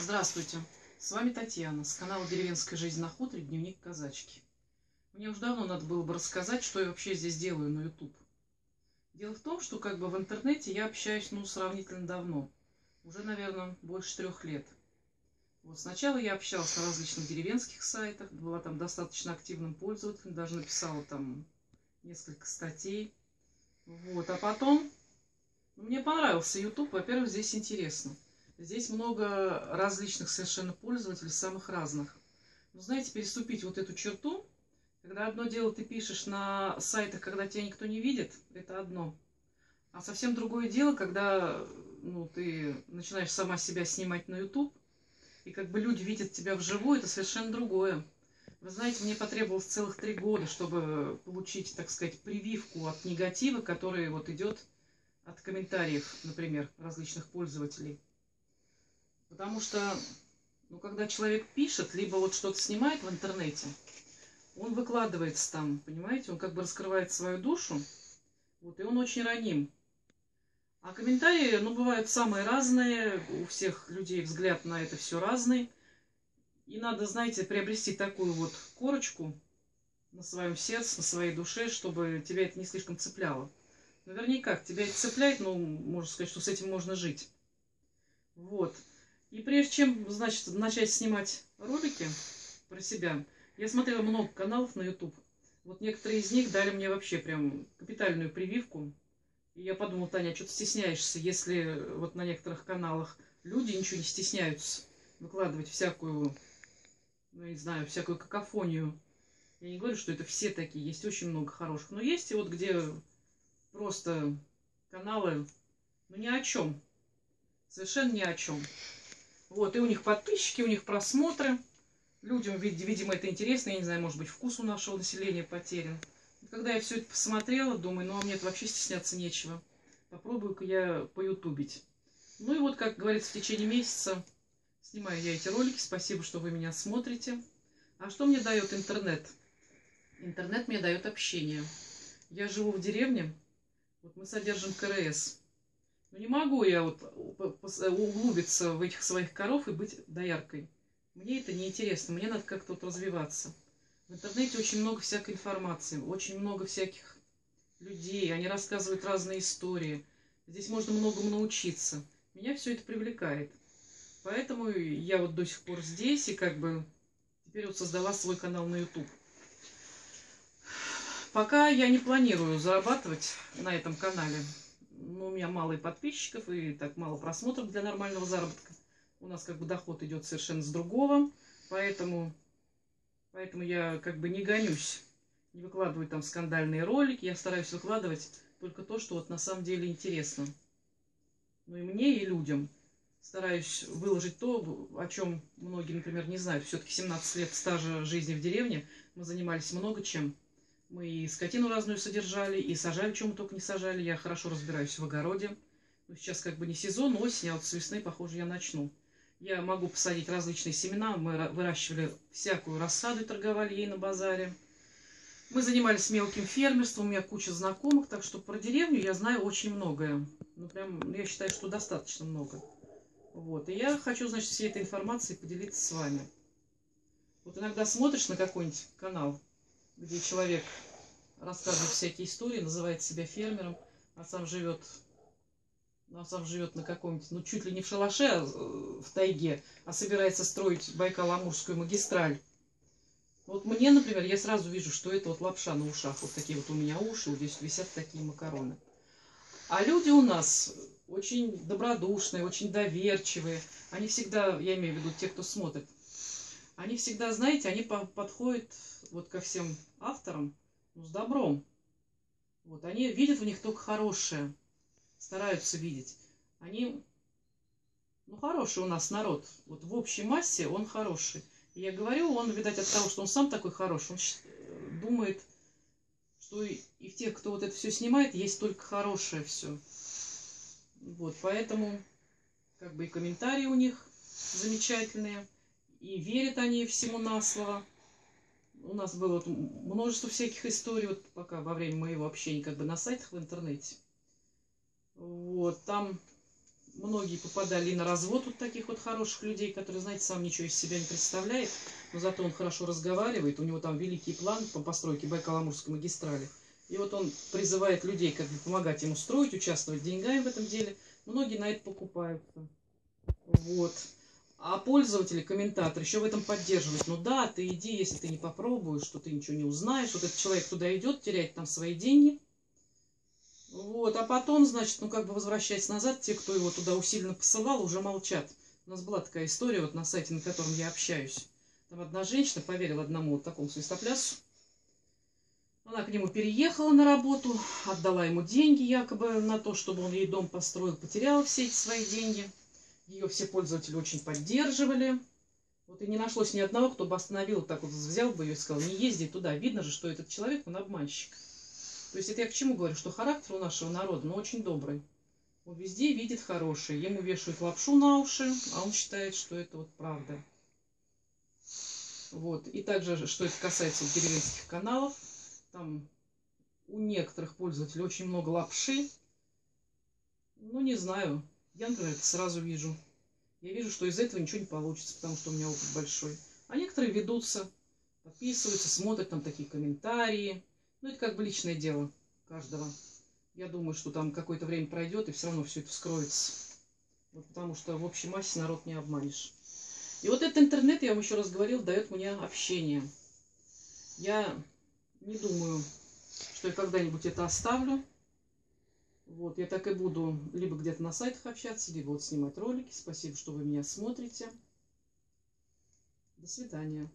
Здравствуйте, с вами Татьяна с канала «Деревенская жизнь на хуторе. Дневник казачки». Мне уже давно надо было бы рассказать, что я вообще здесь делаю на YouTube. Дело в том, что как бы в интернете я общаюсь, ну, сравнительно давно. Уже, наверное, больше трех лет. Вот сначала я общалась на различных деревенских сайтах, была там достаточно активным пользователем, даже написала там несколько статей. Вот, а потом ну, мне понравился YouTube, во-первых, здесь интересно. Здесь много различных совершенно пользователей, самых разных. Но знаете, переступить вот эту черту, когда одно дело ты пишешь на сайтах, когда тебя никто не видит, это одно. А совсем другое дело, когда ну, ты начинаешь сама себя снимать на YouTube, и как бы люди видят тебя вживую, это совершенно другое. Вы знаете, мне потребовалось целых три года, чтобы получить, так сказать, прививку от негатива, который вот идет от комментариев, например, различных пользователей. Потому что, ну, когда человек пишет, либо вот что-то снимает в интернете, он выкладывается там, понимаете, он как бы раскрывает свою душу, вот, и он очень раним. А комментарии, ну, бывают самые разные, у всех людей взгляд на это все разный. И надо, знаете, приобрести такую вот корочку на своем сердце, на своей душе, чтобы тебя это не слишком цепляло. Наверняка тебя это цепляет, но можно сказать, что с этим можно жить. Вот. И прежде чем, значит, начать снимать ролики про себя, я смотрела много каналов на YouTube. Вот некоторые из них дали мне вообще прям капитальную прививку. И я подумала, Таня, а что ты стесняешься, если вот на некоторых каналах люди ничего не стесняются выкладывать всякую, ну, я не знаю, всякую какофонию. Я не говорю, что это все такие, есть очень много хороших. Но есть и вот где просто каналы, ну, ни о чем. Совершенно ни о чем. Вот, и у них подписчики, у них просмотры. Людям, видимо, это интересно. Я не знаю, может быть, вкус у нашего населения потерян. Когда я все это посмотрела, думаю, ну, а мне это вообще стесняться нечего. Попробую-ка я поютубить. Ну и вот, как говорится, в течение месяца снимаю я эти ролики. Спасибо, что вы меня смотрите. А что мне дает интернет? Интернет мне дает общение. Я живу в деревне. Вот мы содержим КРС. Ну, не могу я вот углубиться в этих своих коров и быть дояркой. Мне это неинтересно, мне надо как-то вот развиваться. В интернете очень много всякой информации, очень много всяких людей, они рассказывают разные истории. Здесь можно многому научиться. Меня все это привлекает. Поэтому я вот до сих пор здесь и как бы теперь вот создала свой канал на YouTube. Пока я не планирую зарабатывать на этом канале ну, у меня мало и подписчиков, и так мало просмотров для нормального заработка. У нас как бы доход идет совершенно с другого, поэтому, поэтому я как бы не гонюсь, не выкладываю там скандальные ролики, я стараюсь выкладывать только то, что вот на самом деле интересно. Ну и мне, и людям. Стараюсь выложить то, о чем многие, например, не знают. Все-таки 17 лет стажа жизни в деревне мы занимались много чем. Мы и скотину разную содержали, и сажали, чем только не сажали. Я хорошо разбираюсь в огороде. Ну, сейчас как бы не сезон, осень, а вот с весны, похоже, я начну. Я могу посадить различные семена. Мы выращивали всякую рассаду и торговали ей на базаре. Мы занимались мелким фермерством, у меня куча знакомых, так что про деревню я знаю очень многое. Ну, прям, я считаю, что достаточно много. Вот, и я хочу, значит, всей этой информацией поделиться с вами. Вот иногда смотришь на какой-нибудь канал, где человек рассказывает всякие истории, называет себя фермером, а сам живет, а сам живет на каком-нибудь, ну чуть ли не в шалаше а в тайге, а собирается строить Байкал-Амурскую магистраль. Вот мне, например, я сразу вижу, что это вот лапша на ушах. Вот такие вот у меня уши, вот здесь висят такие макароны. А люди у нас очень добродушные, очень доверчивые. Они всегда, я имею в виду те, кто смотрит, они всегда, знаете, они подходят вот ко всем авторам ну, с добром. Вот, они видят в них только хорошее, стараются видеть. Они, ну, хороший у нас народ. Вот в общей массе он хороший. И я говорю, он, видать, от того, что он сам такой хороший, он думает, что и, и в тех, кто вот это все снимает, есть только хорошее все. Вот, поэтому, как бы и комментарии у них замечательные и верят они всему на слово. У нас было множество всяких историй, вот пока во время моего общения как бы на сайтах в интернете. Вот, там многие попадали и на развод вот таких вот хороших людей, которые, знаете, сам ничего из себя не представляет, но зато он хорошо разговаривает, у него там великий план по постройке Байкал-Амурской магистрали. И вот он призывает людей как бы помогать ему строить, участвовать деньгами в этом деле. Многие на это покупаются. Вот. А пользователи, комментаторы еще в этом поддерживают. Ну да, ты иди, если ты не попробуешь, что ты ничего не узнаешь. Вот этот человек туда идет, теряет там свои деньги. Вот, а потом, значит, ну как бы возвращаясь назад, те, кто его туда усиленно посылал, уже молчат. У нас была такая история вот на сайте, на котором я общаюсь. Там одна женщина поверила одному вот такому свистоплясу. Она к нему переехала на работу, отдала ему деньги якобы на то, чтобы он ей дом построил, потеряла все эти свои деньги. Ее все пользователи очень поддерживали. Вот и не нашлось ни одного, кто бы остановил, так вот взял бы ее и сказал, не езди туда. Видно же, что этот человек, он обманщик. То есть это я к чему говорю, что характер у нашего народа, ну, очень добрый. Он везде видит хорошее. Ему вешают лапшу на уши, а он считает, что это вот правда. Вот. И также, что это касается деревенских каналов, там у некоторых пользователей очень много лапши. Ну, не знаю. Я, например, это сразу вижу. Я вижу, что из этого ничего не получится, потому что у меня опыт большой. А некоторые ведутся, подписываются, смотрят там такие комментарии. Ну, это как бы личное дело каждого. Я думаю, что там какое-то время пройдет, и все равно все это вскроется. Вот потому что в общей массе народ не обманешь. И вот этот интернет, я вам еще раз говорил, дает мне общение. Я не думаю, что я когда-нибудь это оставлю. Вот, я так и буду либо где-то на сайтах общаться, либо вот снимать ролики. Спасибо, что вы меня смотрите. До свидания.